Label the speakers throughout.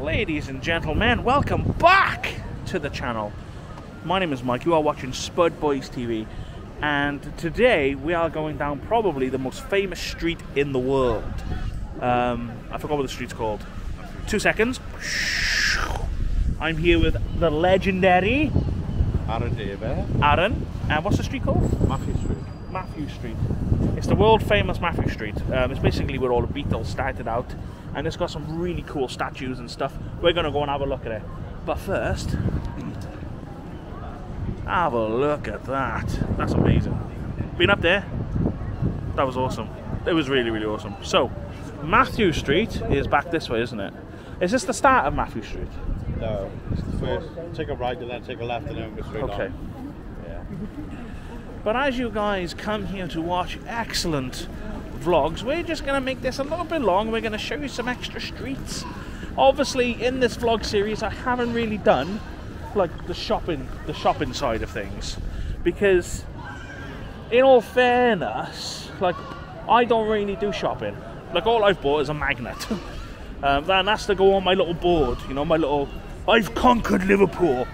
Speaker 1: Ladies and gentlemen, welcome back to the channel. My name is Mike, you are watching Spud Boys TV, and today we are going down probably the most famous street in the world. Um, I forgot what the street's called. Two seconds. I'm here with the legendary
Speaker 2: Aaron David,
Speaker 1: Aaron, and what's the street called?
Speaker 2: Matthew Street.
Speaker 1: Matthew Street. It's the world famous Matthew Street. Um, it's basically where all the Beatles started out, and it's got some really cool statues and stuff. We're gonna go and have a look at it. But first, have a look at that. That's amazing. Been up there? That was awesome. It was really, really awesome. So, Matthew Street is back this way, isn't it? Is this the start of Matthew Street?
Speaker 2: No, it's the first. Take a right and then take a left and then go straight
Speaker 1: Okay.
Speaker 2: on. Yeah.
Speaker 1: But as you guys come here to watch excellent vlogs, we're just going to make this a little bit long. We're going to show you some extra streets. Obviously, in this vlog series, I haven't really done like the shopping, the shopping side of things, because in all fairness, like I don't really do shopping. Like all I've bought is a magnet, um, and that's to go on my little board. You know, my little. I've conquered Liverpool,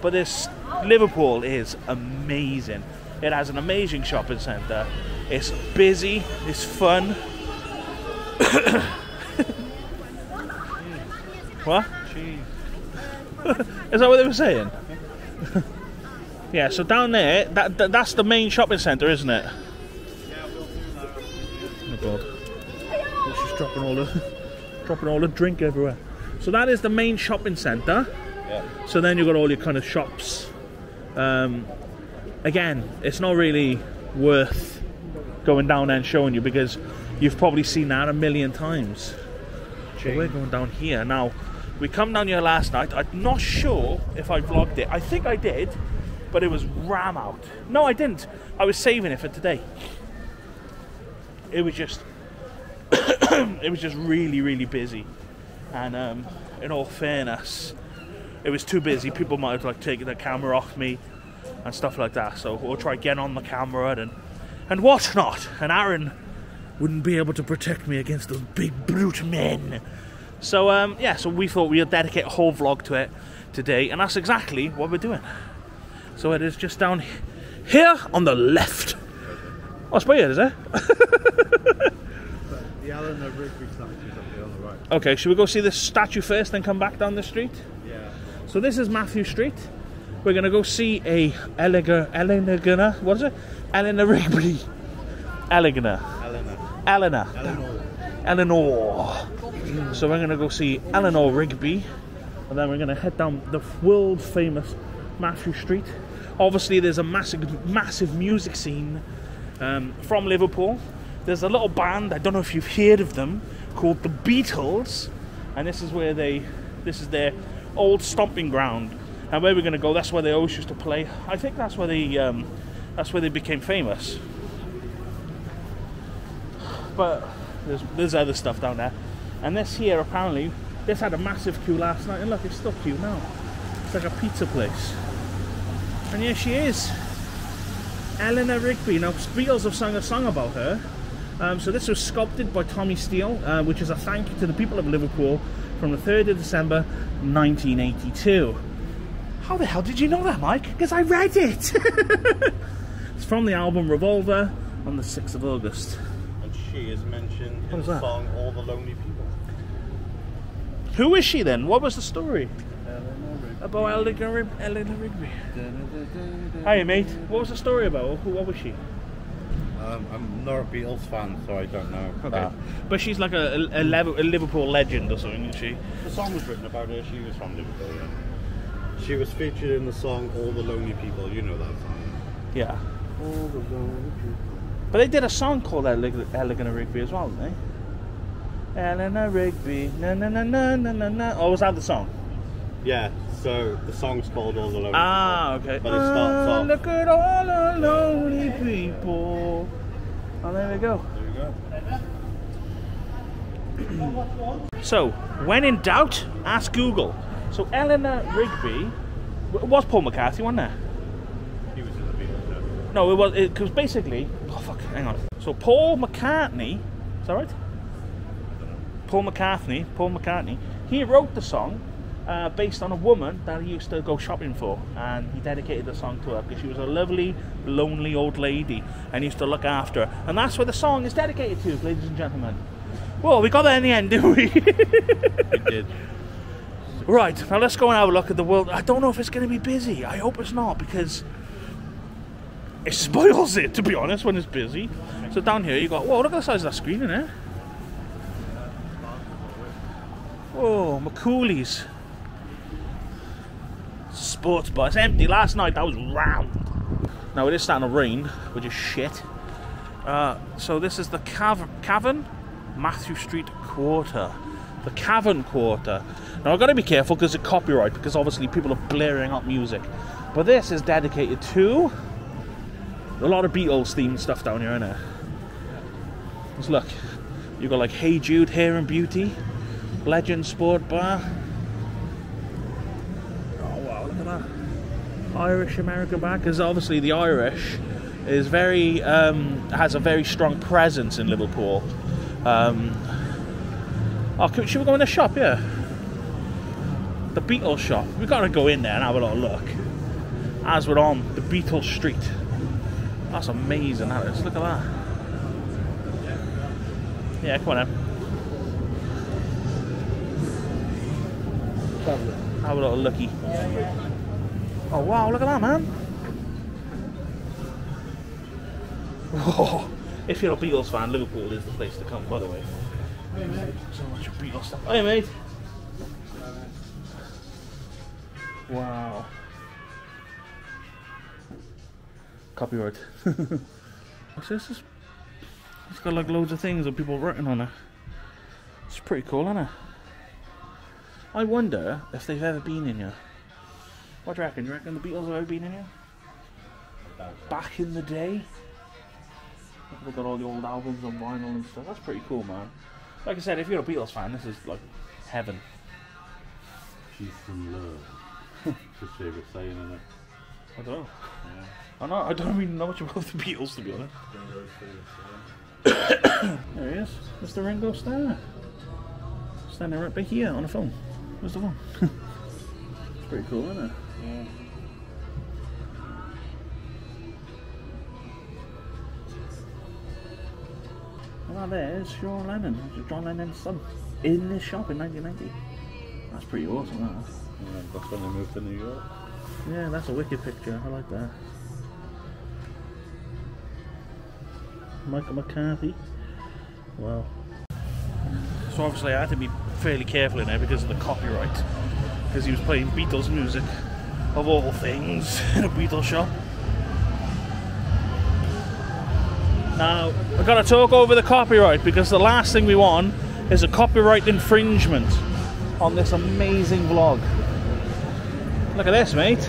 Speaker 1: but this Liverpool is amazing. It has an amazing shopping centre. It's busy. It's fun. what?
Speaker 2: Cheese.
Speaker 1: Is that what they were saying? yeah. So down there, that, that that's the main shopping centre, isn't it? Oh God! She's dropping all the dropping all the drink everywhere. So that is the main shopping centre.
Speaker 2: Yeah.
Speaker 1: So then you've got all your kind of shops. Um, again, it's not really worth going down there and showing you because you've probably seen that a million times. So we're going down here now. We come down here last night. I'm not sure if I vlogged it. I think I did, but it was ram out. No, I didn't. I was saving it for today. It was just, it was just really, really busy. And um, in all fairness, it was too busy. People might have like taken the camera off me and stuff like that. So we'll try getting on the camera and and whatnot. And Aaron wouldn't be able to protect me against those big brute men. So um, yeah, so we thought we'd dedicate a whole vlog to it today, and that's exactly what we're doing. So it is just down here on the left. Oh, it's by here, is it?
Speaker 2: The Alan Rigby there on the right.
Speaker 1: Okay, should we go see this statue first, then come back down the street?
Speaker 2: Yeah.
Speaker 1: So this is Matthew Street. We're gonna go see a Eleanor, Eleanor, what is it? Eleanor Rigby. Eleanor.
Speaker 2: Eleanor.
Speaker 1: Eleanor.
Speaker 2: Eleanor.
Speaker 1: Eleanor. So we're gonna go see Eleanor Rigby, and then we're gonna head down the world famous Matthew Street. Obviously, there's a massive, massive music scene um, from Liverpool. There's a little band. I don't know if you've heard of them called the Beatles, and this is where they, this is their old stomping ground. And where we're gonna go, that's where they always used to play. I think that's where they, um, that's where they became famous. But there's there's other stuff down there. And this here apparently this had a massive queue last night and look it's still queue now. It's like a pizza place. And here she is. Eleanor Rigby. Now Beatles have sung a song about her. Um, so this was sculpted by Tommy Steele, uh, which is a thank you to the people of Liverpool from the 3rd of December 1982. How the hell did you know that, Mike? Because I read it! it's from the album Revolver on the 6th of August.
Speaker 2: And she is mentioned
Speaker 1: What
Speaker 2: in the
Speaker 1: that?
Speaker 2: song All the Lonely People.
Speaker 1: Who is she then? What was the story about Eleanor, Rig- Eleanor Rigby? Hi, mate. What was the story about? Who, what was she?
Speaker 2: Um, I'm not a Beatles fan, so I don't know.
Speaker 1: Okay.
Speaker 2: that.
Speaker 1: But she's like a, a, a Liverpool legend or something, isn't she?
Speaker 2: The song was written about her. She was from Liverpool. Yeah. She was featured in the song All the Lonely People. You know that song.
Speaker 1: Yeah.
Speaker 2: All the lonely people.
Speaker 1: But they did a song called Ele- Eleanor Rigby as well, didn't they? Eleanor Rigby, na na na na na na na. Oh, was that the song?
Speaker 2: Yeah, so the song's called All the Lonely
Speaker 1: Ah,
Speaker 2: People.
Speaker 1: okay.
Speaker 2: But it starts
Speaker 1: Ah,
Speaker 2: off.
Speaker 1: Look at all the lonely people. Oh, there we go.
Speaker 2: There we go.
Speaker 1: So, when in doubt, ask Google. So, Eleanor Rigby was Paul McCarthy, wasn't there?
Speaker 2: He was in the Beatles. yeah.
Speaker 1: No, it was because basically. Oh fuck! Hang on. So Paul McCartney, is that right? Paul McCartney. Paul McCartney. he wrote the song uh, based on a woman that he used to go shopping for, and he dedicated the song to her because she was a lovely, lonely old lady, and he used to look after her. And that's what the song is dedicated to, ladies and gentlemen. Well, we got there in the end, didn't we?
Speaker 2: We did.
Speaker 1: Right, now let's go and have a look at the world. I don't know if it's going to be busy. I hope it's not because it spoils it, to be honest, when it's busy. So down here you got, whoa, look at the size of that screen in there. Whoa, McCooley's. Sports bar. It's empty. Last night that was round. Now it is starting to rain, which is shit. Uh, so this is the Cav- Cavern Matthew Street Quarter. The Cavern Quarter. Now I've got to be careful because of copyright, because obviously people are blaring up music. But this is dedicated to a lot of Beatles themed stuff down here, innit? Let's look. you've got like Hey Jude, Hair and Beauty, Legend Sport Bar. Oh wow, look at that. Irish American bar, because obviously the Irish is very um, has a very strong presence in Liverpool. Um, oh, should we go in the shop? Yeah, the Beatles shop. We've got to go in there and have a little look. As we're on the Beatles Street. That's amazing, that is. Look at that. Yeah, come on then. Have a little looky. Oh wow, look at that, man. Oh, if you're a Beatles fan, Liverpool is the place to come, by the way. So much stuff. Hey, mate. Wow. Copyright. What's this? It's- It's got like loads of things and people written on it. It's pretty cool, isn't it? I wonder if they've ever been in here. What do you reckon? Do you reckon the Beatles have ever been in here? Back in the day? They've got all the old albums on vinyl and stuff. That's pretty cool, man. Like I said, if you're a Beatles fan, this is like heaven.
Speaker 2: She's from love. His favourite saying, isn't it?
Speaker 1: I don't know.
Speaker 2: Yeah.
Speaker 1: I know. I don't really know much about the Beatles, to be honest.
Speaker 2: Ringo's favourite saying.
Speaker 1: There he is, Mr. Ringo Starr. Standing right back here on the phone. Where's the phone? it's pretty cool, isn't it?
Speaker 2: Yeah.
Speaker 1: That there is Sean Lennon, John Lennon's son, in this shop in 1990. That's pretty awesome, that.
Speaker 2: Yeah, that's when they moved to New York.
Speaker 1: Yeah, that's a wicked picture. I like that. Michael McCarthy. Wow. So obviously I had to be fairly careful in there because of the copyright. Because he was playing Beatles music, of all things, in a Beatles shop. Now, we've got to talk over the copyright because the last thing we want is a copyright infringement on this amazing vlog. Look at this, mate.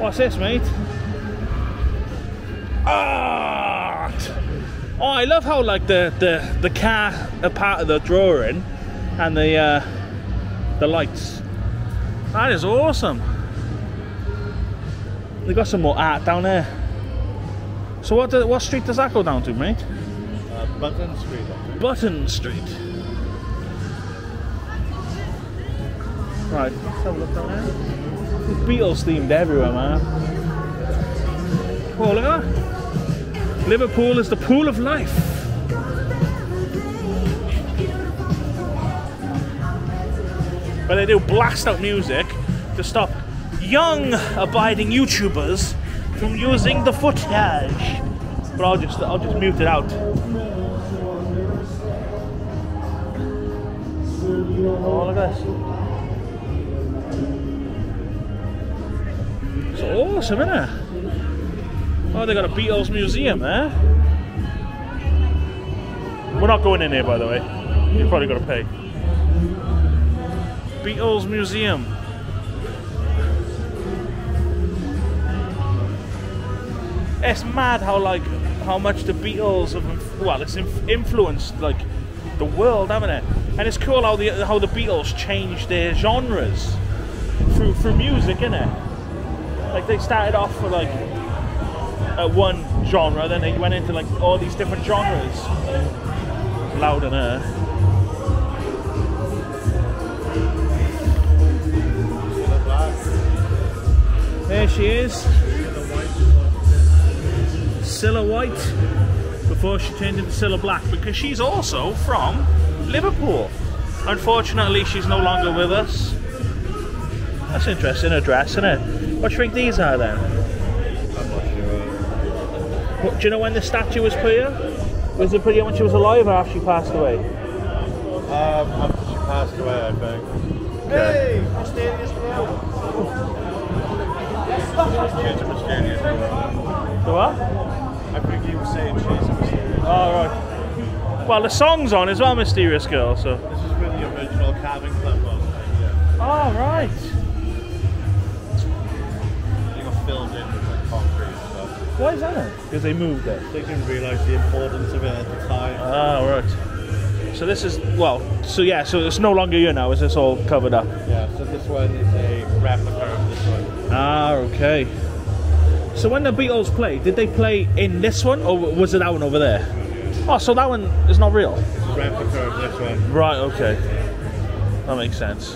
Speaker 1: What's this, mate? Art! Oh, I love how like the the the car a part of the drawing, and the uh, the lights. That is awesome. They got some more art down there. So what do, what street does that go down to, mate?
Speaker 2: Uh, Button Street,
Speaker 1: Button Street. Right, let's have a look down there. There's Beatles themed everywhere, man. Whoa, look at that. Liverpool is the pool of life. But they do blast out music to stop young abiding YouTubers from using the footage. But I'll just I'll just mute it out. Oh, look at this. It's awesome, isn't it? Oh, they got a Beatles museum there. We're not going in here, by the way. You've probably got to pay. Beatles Museum. it's mad how like how much the Beatles have well, it's influenced like the world, haven't it? And it's cool how the how the Beatles changed their genres through through music, innit? Like they started off with like at one genre, then they went into like all these different genres. Loud and air. There she is. Cilla White before she turned into Cilla Black because she's also from Liverpool. Unfortunately, she's no longer with us. That's interesting, a dress, isn't it? What do you think these are then?
Speaker 2: I'm not sure.
Speaker 1: What, do you know when the statue was put here? Was it put here when she was alive or after she passed away?
Speaker 2: Um, after she passed away, I think.
Speaker 1: Hey,
Speaker 2: mysterious She's a mysterious girl.
Speaker 1: The what?
Speaker 2: I think he was saying she's a mysterious
Speaker 1: Oh, right. Well, the song's on as well, Mysterious Girl, so.
Speaker 2: This is where the original Cavern Club was. Yeah.
Speaker 1: Oh, right.
Speaker 2: They got filled in with like concrete and stuff.
Speaker 1: Why is that? Because they moved it.
Speaker 2: They didn't realise the importance of it at the time.
Speaker 1: Ah, right. So this is, well, so yeah, so it's no longer you now, is this all covered up?
Speaker 2: Yeah, so this one is a replica of this one.
Speaker 1: Ah, okay. So when the Beatles played, did they play in this one or was it that one over there? Oh, so that one is not real?
Speaker 2: Replica of this one.
Speaker 1: Right, okay. That makes sense.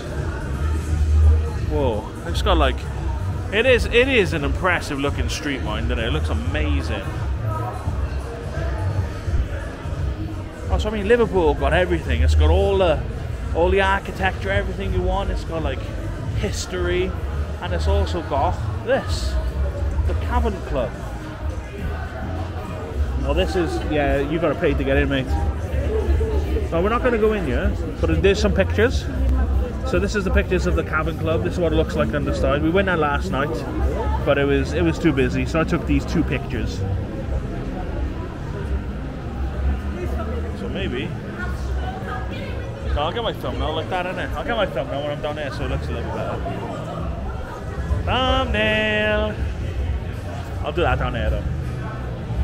Speaker 1: Whoa. It's got like it is it is an impressive looking street mine, isn't it? It looks amazing. Oh, so I mean Liverpool got everything. It's got all the all the architecture, everything you want. It's got like history and it's also got this. Cavern Club. Well, this is yeah. you've got to pay to get in, mate. No, we're not going to go in here, but there's some pictures. So this is the pictures of the Cavern Club. This is what it looks like on the side. We went there last night, but it was it was too busy, so I took these two pictures. So maybe. No, I'll get my thumbnail like that, innit? I'll get my thumbnail when I'm down there, so it looks a little better. Thumbnail. I'll do that down there though,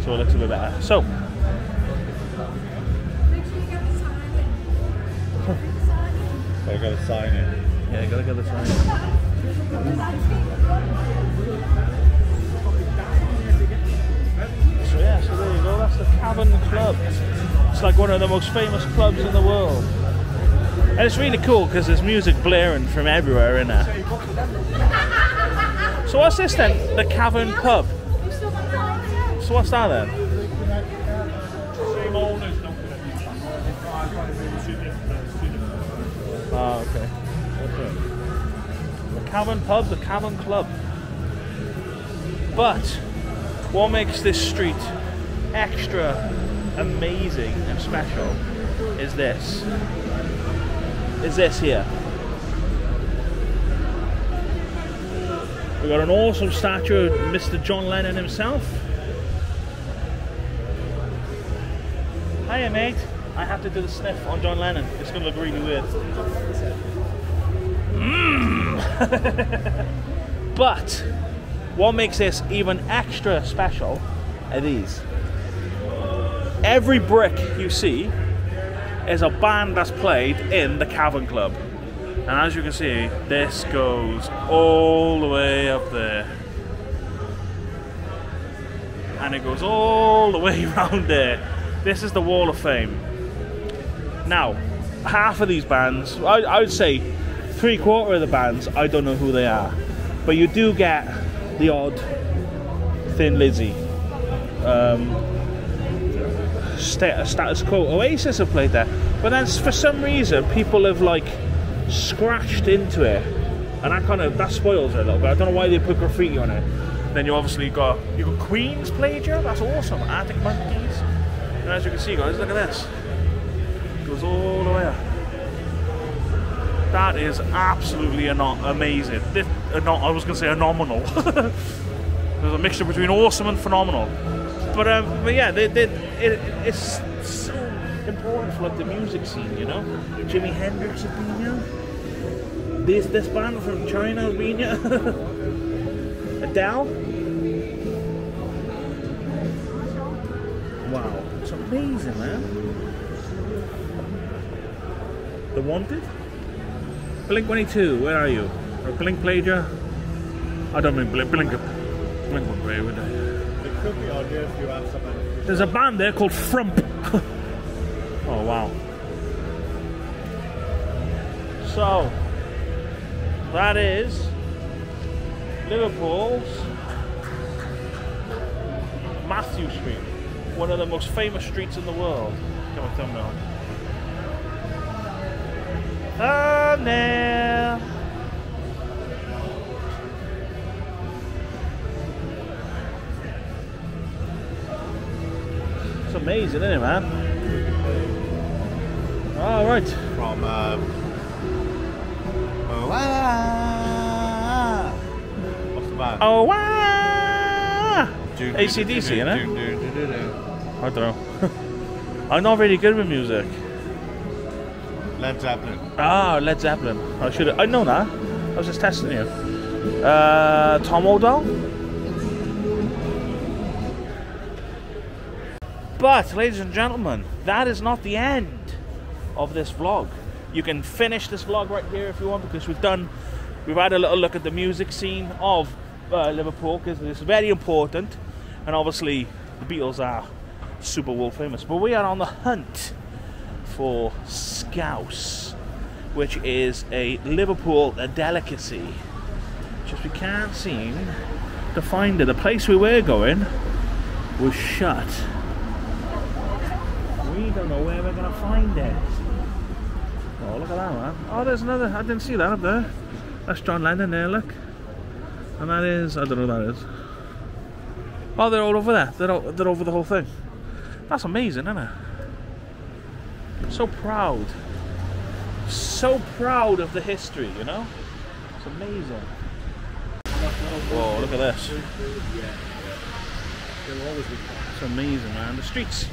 Speaker 1: so it looks a bit better. So.
Speaker 2: I gotta sign it.
Speaker 1: Yeah, you gotta get this right. So yeah, so there you go. That's the Cavern Club. It's like one of the most famous clubs in the world. And it's really cool because there's music blaring from everywhere in there. So what's this then? The Cavern Pub. So what's that then? Oh, okay. The Cavern Pub, the Cavern Club. But what makes this street extra amazing and special is this. Is this here. We've got an awesome statue of Mr. John Lennon himself. Hiya, mate. I have to do the sniff on John Lennon. It's gonna look really weird. Mmm. but what makes this even extra special are these. Every brick you see is a band that's played in the Cavern Club. And as you can see, this goes all the way up there. And it goes all the way around there. This is the Wall of Fame. Now, half of these bands, I, I would say three quarter of the bands, I don't know who they are. But you do get the odd Thin Lizzy. Um, sta- status Quo. Oasis have played there. But then for some reason, people have like scratched into it. And that kind of, that spoils it a little bit. I don't know why they put graffiti on it. Then you obviously got, you got Queen's played. That's awesome. Arctic Monkeys. And as you can see, guys, look at this. It Goes all the way up. That is absolutely amazing. This, I was going to say phenomenal. There's a mixture between awesome and phenomenal. But um, but yeah, they, they, it, it's so important for like the music scene, you know. Jimi Hendrix has been here. This this band from China has been here. Adele. Amazing, man. The Wanted? Blink 22, where are you? Or Blink you? I don't mean Blink, Blink, Blink won't play, would they?
Speaker 2: It could be if you have.
Speaker 1: There's a band there called Frump. oh, wow. So, that is Liverpool's Matthew Street, one of the most famous streets in the world. Come on, thumbnail. Thumbnail. It's amazing, isn't it, man? All right.
Speaker 2: From um, oh, ah, what's the band?
Speaker 1: Oh, wow! ACDC,
Speaker 2: you doo-
Speaker 1: I don't know. I'm not really good with music.
Speaker 2: Led Zeppelin.
Speaker 1: Ah, Led Zeppelin. I should have. I know that. I was just testing you. Uh, Tom Odell. But, ladies and gentlemen, that is not the end of this vlog. You can finish this vlog right here if you want because we've done, we've had a little look at the music scene of uh, Liverpool because it's very important, and obviously the Beatles are super world famous. But we are on the hunt for scouse, which is a Liverpool delicacy. Just we can't seem to find it. The place we were going was shut. We don't know where we're gonna find it. Oh, look at that man. Oh, there's another. I didn't see that up there. That's John Lennon there, look. And that is, I don't know who that is. Oh, they're all over there. They're, all, they're over the whole thing. That's amazing, isn't it? So proud. So proud of the history, you know? It's amazing. Whoa, look at this. It's amazing, man. The streets,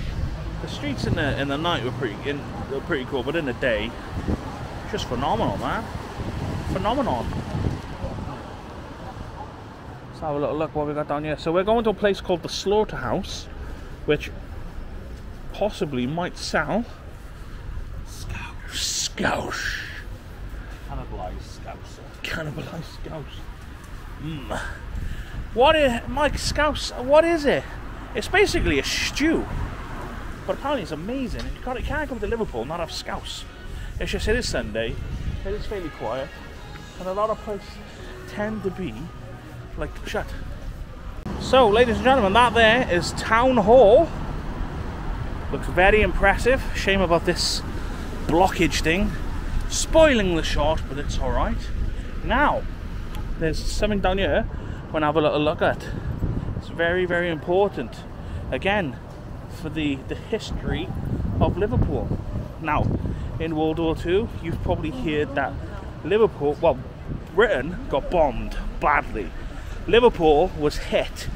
Speaker 1: the streets in the in the night were pretty in, were pretty cool, but in the day, just phenomenal, man. Phenomenal. Let's have a little look what we got down here. So we're going to a place called the Slaughterhouse, which possibly might sell Scouse.
Speaker 2: Cannibalized scouse.
Speaker 1: Cannibalized scouse. Mm. What is Mike Scouse? What is it? It's basically a stew, but apparently it's amazing. You can't, you can't come to Liverpool and not have scouse. It's just it is Sunday. It is fairly quiet, and a lot of places tend to be like shut. So, ladies and gentlemen, that there is Town Hall. Looks very impressive. Shame about this blockage thing. Spoiling the shot, but it's alright. Now, there's something down here we're gonna have a little look at. It's very, very important. Again, for the, the history of Liverpool. Now, in World War II, you've probably heard that Liverpool, well, Britain got bombed badly. Liverpool was hit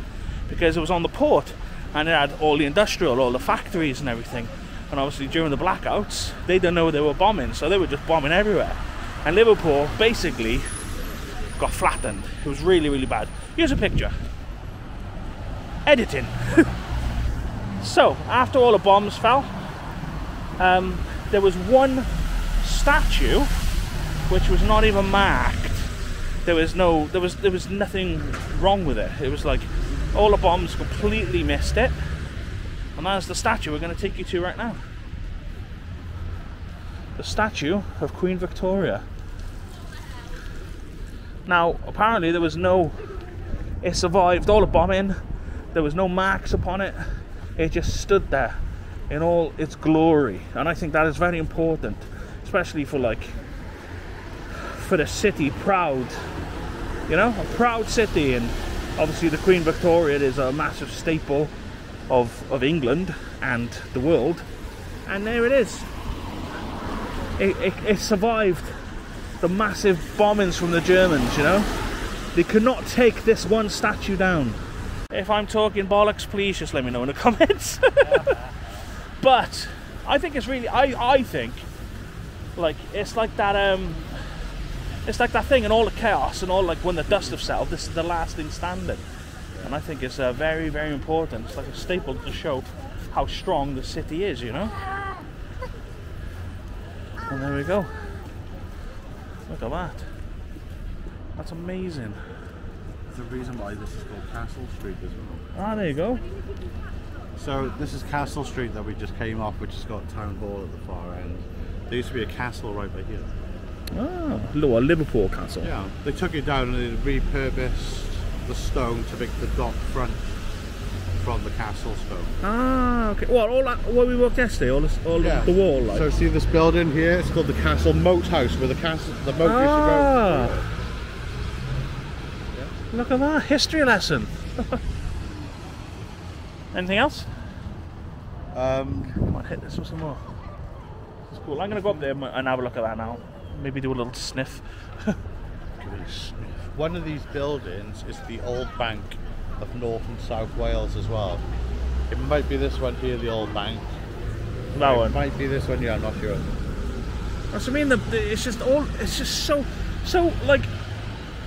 Speaker 1: because it was on the port and it had all the industrial, all the factories and everything. And obviously during the blackouts, they didn't know they were bombing, so they were just bombing everywhere. And Liverpool basically got flattened. It was really, really bad. Here's a picture. Editing. so, after all the bombs fell, um, there was one statue which was not even marked. There was no, there was, there was nothing wrong with it. It was like all the bombs completely missed it. And that's the statue we're going to take you to right now. The statue of Queen Victoria. Now, apparently, there was no. It survived all the bombing. There was no marks upon it. It just stood there in all its glory, and I think that is very important, especially for like for the city proud. You know, a proud city, and obviously the Queen Victoria is a massive staple of of England and the world, and there it is. It, it, it survived the massive bombings from the Germans, you know? They could not take this one statue down. If I'm talking bollocks, please just let me know in the comments. but I think it's really I, I think like it's like that um it's like that thing and all the chaos and all like when the dust have settled, this is the last thing standing. And I think it's uh, very, very important. It's like a staple to show how strong the city is, you know? And there we go. Look at that. That's amazing.
Speaker 2: There's a reason why this is called Castle Street as well.
Speaker 1: Ah, there you go.
Speaker 2: So this is Castle Street that we just came off, which has got Town Hall at the far end. There used to be a castle right by here.
Speaker 1: Ah, little Liverpool castle.
Speaker 2: Yeah, they took it down and they repurposed the stone to make the dock front from the castle stone.
Speaker 1: Ah, okay. What all that? What we walked yesterday? All, this, all the, the wall, like.
Speaker 2: So see this building here? It's called the Castle Moat House, where the castle, the moat
Speaker 1: Ah.
Speaker 2: used to go.
Speaker 1: Look at that history lesson. Anything else?
Speaker 2: Um,
Speaker 1: I might hit this with some more. It's cool. I'm gonna go up there and have a look at that now. Maybe do a little sniff.
Speaker 2: one of these buildings is the old bank of North and South Wales as well. It might be this one here, the old bank.
Speaker 1: That
Speaker 2: it
Speaker 1: one.
Speaker 2: might be this one here. I'm not sure.
Speaker 1: That's what I mean. The, the, it's just all. It's just so, so like.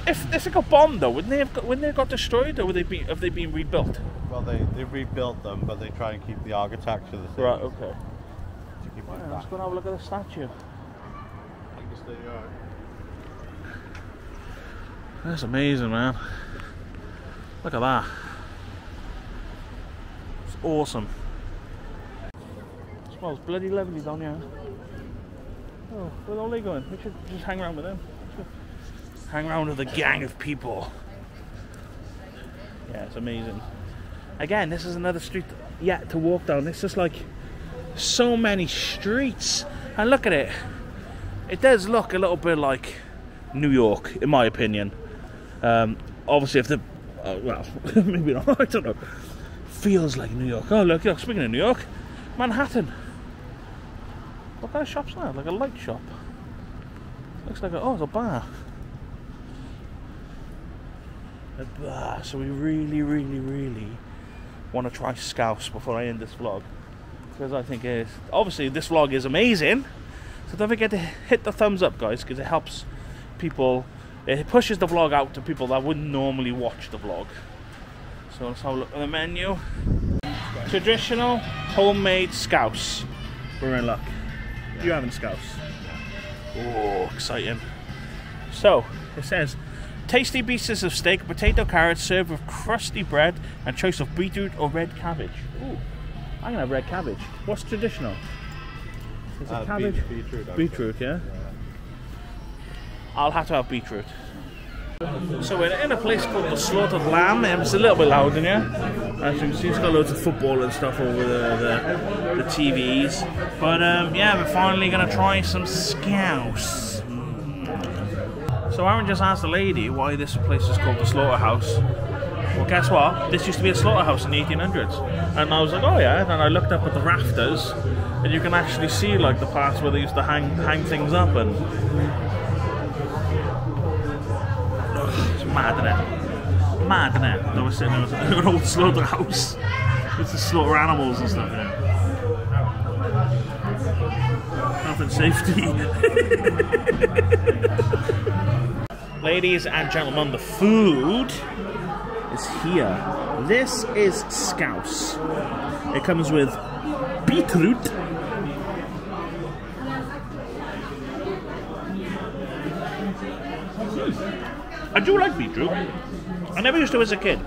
Speaker 1: If if it got bombed though, wouldn't they have got, wouldn't they have got destroyed or would they be have they been rebuilt?
Speaker 2: Well, they, they rebuilt them, but they try and keep the architecture the same.
Speaker 1: Right. Okay.
Speaker 2: To keep it
Speaker 1: let's go and have a look at the statue.
Speaker 2: I guess there you are.
Speaker 1: That's amazing, man. Look at that. It's awesome. smells bloody lovely down here. Oh, where are they going? We should just hang around with them. Hang around with a gang of people. Yeah, it's amazing. Again, this is another street yet to walk down. It's just like so many streets. And look at it. It does look a little bit like New York, in my opinion. Um, obviously, if the uh, well, maybe not. I don't know. Feels like New York. Oh, look. Speaking of New York, Manhattan. What kind of shop's that? Like a light shop. Looks like a oh, it's a bar. A bar. So we really, really, really want to try Scouse before I end this vlog because I think it's obviously this vlog is amazing. So don't forget to hit the thumbs up, guys, because it helps people. It pushes the vlog out to people that wouldn't normally watch the vlog. So let's have a look at the menu. Traditional homemade scouse. We're in luck. You having scouse? Oh, exciting. So it says tasty pieces of steak, potato carrots served with crusty bread, and choice of beetroot or red cabbage. Ooh, I'm gonna have red cabbage. What's traditional? Is it
Speaker 2: Uh,
Speaker 1: cabbage?
Speaker 2: beet- beetroot. I
Speaker 1: Beetroot, yeah. I'll have to have beetroot. So we're in a place called the Slaughtered Lamb. and It's a little bit loud in here. As you can see, it's got loads of football and stuff over the the, the TVs. But um, yeah, we're finally gonna try some scouse. So Aaron just asked the lady why this place is called the Slaughterhouse. Well, guess what? This used to be a slaughterhouse in the 1800s. And I was like, oh yeah. And I looked up at the rafters, and you can actually see like the parts where they used to hang hang things up and It's mad, isn't it? Mad, it? They were sitting in an old slaughterhouse. It's to slaughter animals and stuff in it. Health and safety. Ladies and gentlemen, the food is here. This is scouse. It comes with beetroot. I do like beetroot. I never used to as a kid.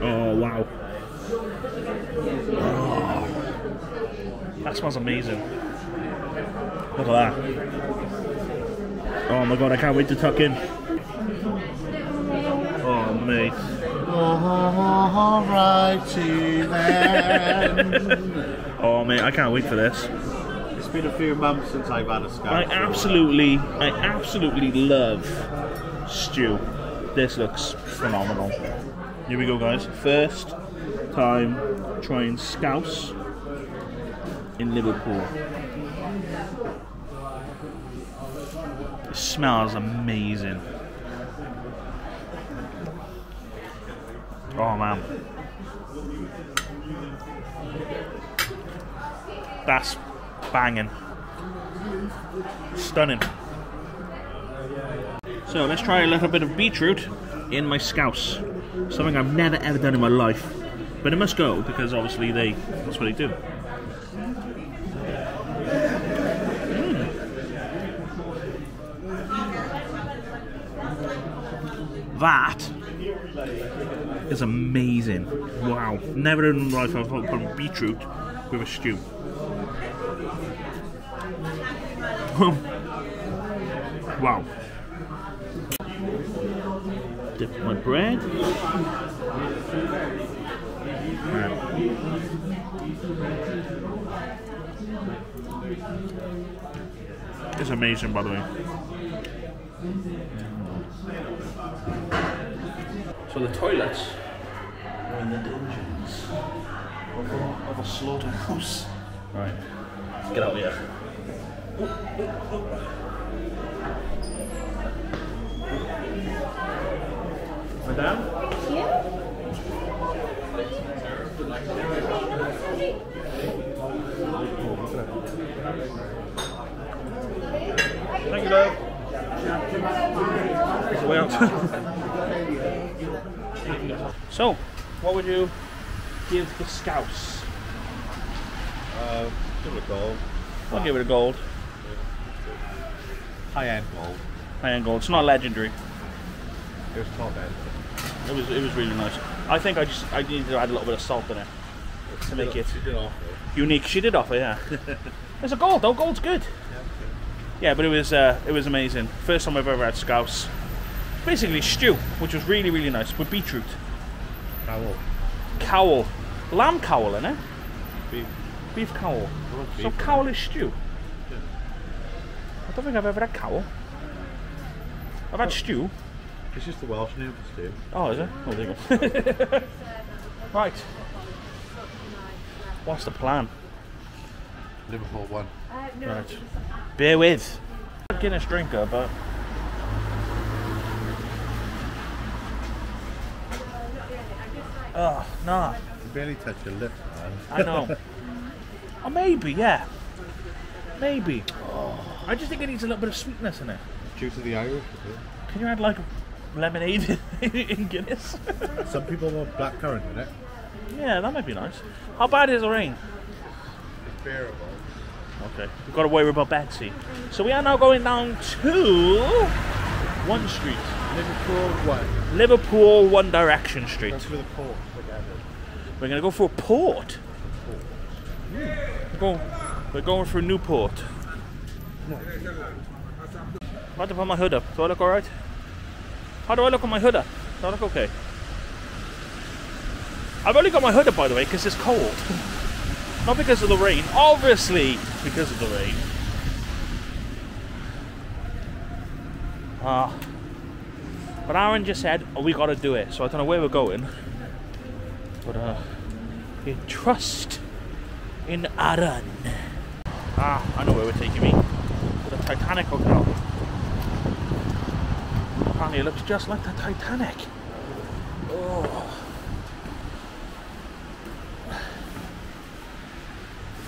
Speaker 1: Oh wow. Oh. That smells amazing. Look at that. Oh my god, I can't wait to tuck in. Oh mate.
Speaker 2: Alrighty then.
Speaker 1: Oh mate, I can't wait for this.
Speaker 2: It's been a few months since I've had a scout.
Speaker 1: I absolutely, I absolutely love stew. This looks phenomenal. Here we go, guys. First time trying scouse in Liverpool. It smells amazing. Oh man. That's banging. Stunning. So let's try a little bit of beetroot in my scouse. Something I've never ever done in my life. But it must go because obviously they that's what they do. Mm. That is amazing. Wow. Never in my life I've put beetroot with a stew. wow. dip my bread. It's amazing, by the way. So the toilets are in the dungeons of a, of a slaughterhouse. Right, let's get out of here. Madame? Thank you, love. It's the way out. so, what would you give the Scouse?
Speaker 2: Uh, give it a gold.
Speaker 1: I'll give it a gold.
Speaker 2: High end gold.
Speaker 1: High end gold. It's not legendary.
Speaker 2: It was top end.
Speaker 1: It was it was really nice. I think I just I needed to add a little bit of salt in it to make it
Speaker 2: She did offer.
Speaker 1: unique. She did offer, yeah. It's a gold though. Gold's good. Yeah, but it was uh, it was amazing. First time I've ever had scouse. Basically stew, which was really really nice with beetroot,
Speaker 2: Cawl.
Speaker 1: cawl, lamb cawl in it,
Speaker 2: Beef.
Speaker 1: beef cawl.
Speaker 2: Roast
Speaker 1: So
Speaker 2: beef.
Speaker 1: cawl is stew. I don't think I've ever had cawl. I've had oh. stew.
Speaker 2: It's just the Welsh name for stew.
Speaker 1: Oh, is it? Oh, there you go. right. What's the plan?
Speaker 2: Liverpool one.
Speaker 1: Right. Bear with. Guinness drinker, but. Oh, nah.
Speaker 2: You barely touch your lip, man.
Speaker 1: I know. oh, maybe, yeah. Maybe. Oh. I just think it needs a little bit of sweetness in it.
Speaker 2: Due to the Irish.
Speaker 1: Can you add like lemonade in Guinness?
Speaker 2: Some people want blackcurrant in it.
Speaker 1: yeah, that might be nice. How bad is the rain?
Speaker 2: It's bearable.
Speaker 1: Okay, we've got to worry about Betsy. So we are now going down to One Street,
Speaker 2: Liverpool one.
Speaker 1: Liverpool One Direction Street.
Speaker 2: That's with a port together.
Speaker 1: We're gonna go for a port. Hmm. We're going, we're going for Newport. Have to put my hood up. Do I look alright? How do I look on my hood up? Do I look okay? I've only got my hood up by the way because it's cold. Not because of the rain. Obviously because of the rain. Ah. but Aaron just said, oh, we gotta do it. So I don't know where we're going. But uh, trust in Aaron. Ah, I know where we're taking me. The Titanic Hotel. Apparently it looks just like the Titanic. Oh.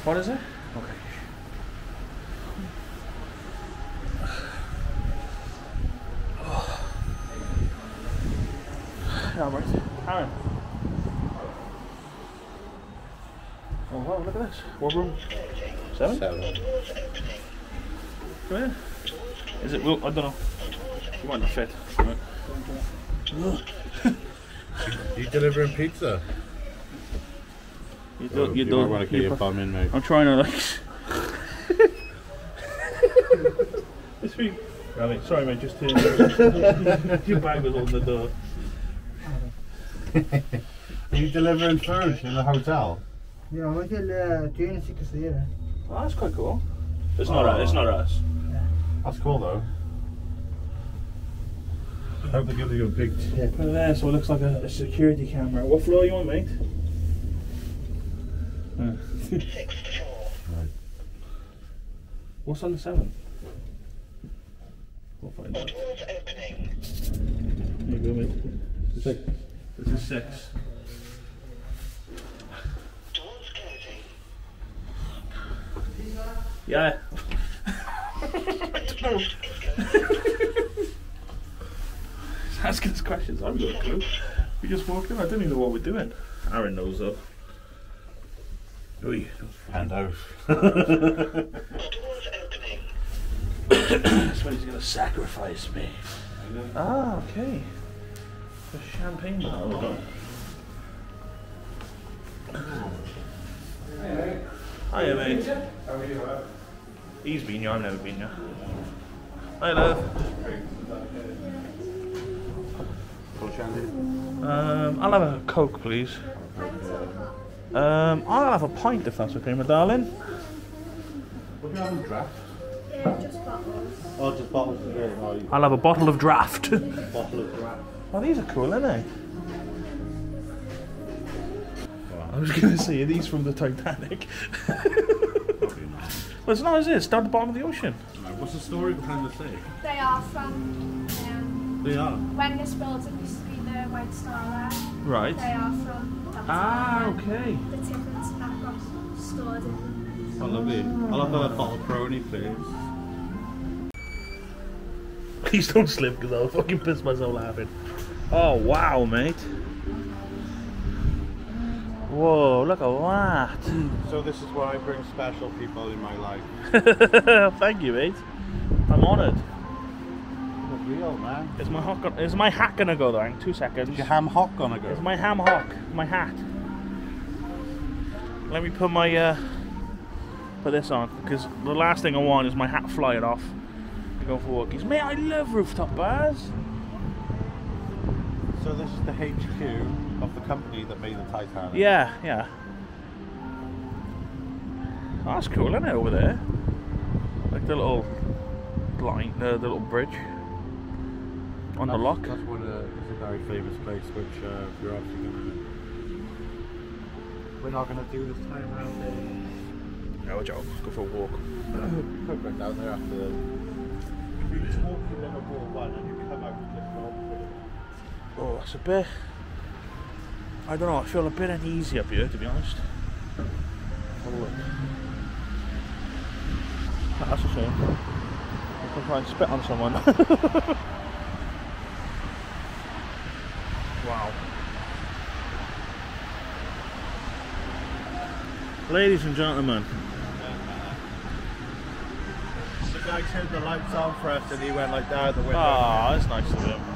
Speaker 1: What is it? Okay. Oh. I'm right. Aaron. Oh wow, look at this. What room? Seven?
Speaker 2: Seven.
Speaker 1: Come here. Is it? Well, I don't know. You might not fit. Right.
Speaker 2: You delivering pizza?
Speaker 1: You don't. You
Speaker 2: might
Speaker 1: do.
Speaker 2: want to get
Speaker 1: you
Speaker 2: your bum in, mate.
Speaker 1: I'm trying to like. It's me. Right, sorry, mate. Just to, your bag was on the door.
Speaker 2: Are you delivering food in the hotel?
Speaker 3: Yeah, man till uh, Tunis i
Speaker 1: Oh, that's quite cool. It's not us. It's not us.
Speaker 2: That's cool though. I hope they give you a big tip.
Speaker 1: Look at there, so it looks like a, a security camera. What floor are you on, mate? Uh. What's on the seven? We'll find out. There you go, mate. Six. This is six. Yeah. I don't know. He's asking us questions. I've got a clue. We just walked in. I don't even know what we're doing. Aaron knows though. Oi.
Speaker 2: Hand out. The door's opening.
Speaker 1: Somebody's gonna sacrifice me. Ah, okay. The champagne bottle. we've got. Hiya, mate. He's been here, I've never been here. Hi, love.
Speaker 2: Full shandy.
Speaker 1: Um, I'll have a Coke, please. Um, I'll have a pint if that's okay, my darling.
Speaker 2: What do you have in draft?
Speaker 4: Yeah, just bottles.
Speaker 2: Oh, just bottles of beer. Oh,
Speaker 1: I'll have a bottle of draft.
Speaker 2: bottle of draft.
Speaker 1: oh, these are cool, aren't they? I was going to say, are these from the Titanic?
Speaker 2: Probably not.
Speaker 1: well, it's not, is it? It's down the bottom of the ocean.
Speaker 2: Right, what's the story behind the thing?
Speaker 4: They are from um,
Speaker 2: They are.
Speaker 4: when this building used to be the White Star Line.
Speaker 1: Right.
Speaker 4: They are from that
Speaker 1: Ah,
Speaker 4: time.
Speaker 1: okay.
Speaker 4: The tickets that got stored in.
Speaker 2: Oh, lovely. I'll have a bottle of Peroni, please.
Speaker 1: Please don't slip because I'll fucking piss myself laughing. Oh, wow, mate. Whoa, look at that.
Speaker 2: So this is why I bring special people in my life.
Speaker 1: Thank you, mate. I'm honoured.
Speaker 2: Real, man.
Speaker 1: Is my hot gon- is my hat gonna go there in two seconds?
Speaker 2: Is your ham hock gonna go?
Speaker 1: Is my ham hock, my hat. Let me put my uh put this on because the last thing I want is my hat flying off to go for walkies. Mate, I love rooftop bars.
Speaker 2: So this is the HQ of the company that made the Titanic.
Speaker 1: Yeah, yeah. Oh, that's cool, isn't it, over there? Like the little line, uh, the little bridge on the lock.
Speaker 2: That's one. Uh, it's a very famous place, which uh, we're obviously gonna. We're not gonna do this time around there.
Speaker 1: No, Joe, go for a walk.
Speaker 2: Could run down there after. The... If you just walk to Liverpool one and you come out this road.
Speaker 1: Oh, it's a bit. I don't know. I feel a bit uneasy up here, to be honest. Have a look. That's a shame. I can try and spit on someone. wow. Ladies and gentlemen,
Speaker 2: The guy turned the lights on for us and he went like that out the window.
Speaker 1: Ah, that's nice of him.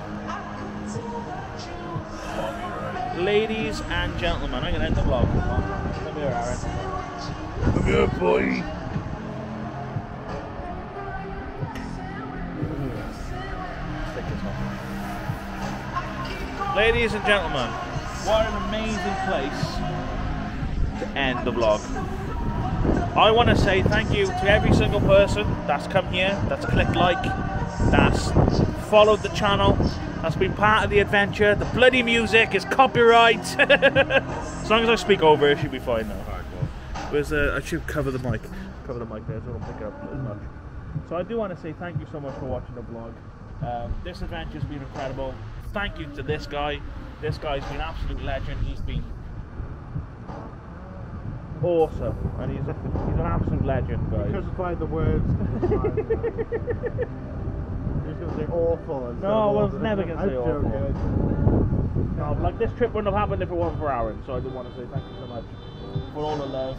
Speaker 1: Ladies and gentlemen, I'm gonna end the vlog. Come here, Aaron. Come here, boy. Stick this on. Ladies and gentlemen, what an amazing place to end the vlog. I want to say thank you to every single person that's come here, that's clicked like, that's followed the channel, that's been part of the adventure. The bloody music is copyright. as long as I speak over it, it should be fine now.
Speaker 2: Alright, cool.
Speaker 1: Where's the, I should cover the mic. Cover the mic there so I don't pick it up as much. So I do want to say thank you so much for watching the vlog. Um, this adventure's been incredible. Thank you to this guy. This guy's been absolute legend. He's been awesome, and he's a, he's an absolute legend,
Speaker 2: He
Speaker 1: guys.
Speaker 2: couldn't find the words. to describe it. He was going to say awful. instead
Speaker 1: No, I was never gonna
Speaker 2: I'm
Speaker 1: say awful.
Speaker 2: joking.
Speaker 1: No, like this trip wouldn't have happened if it wasn't for Aaron. So I do want to say thank you so much for all the love,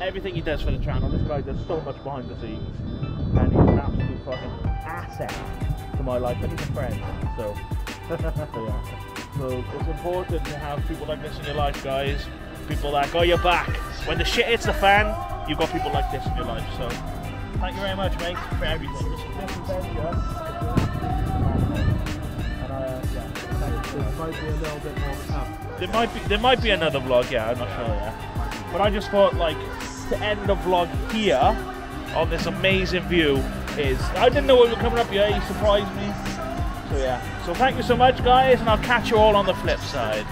Speaker 1: everything he does for the channel. This guy does so much behind the scenes, and he's an absolute fucking asset to my life, and he's a friend. So, so yeah. So it's important to have people like this in your life, guys. People that got your back when the shit hits the fan. You've got people like this in your life. So thank you very much, mate, for everything. Thank you so much.
Speaker 2: This might be a little bit more camp.
Speaker 1: There might be there might be another vlog, yeah, I'm not sure, yeah. But I just thought like to end the vlog here on this amazing view is I didn't know we were coming up here, he surprised me. So yeah. So thank you so much guys and I'll catch you all on the flip side.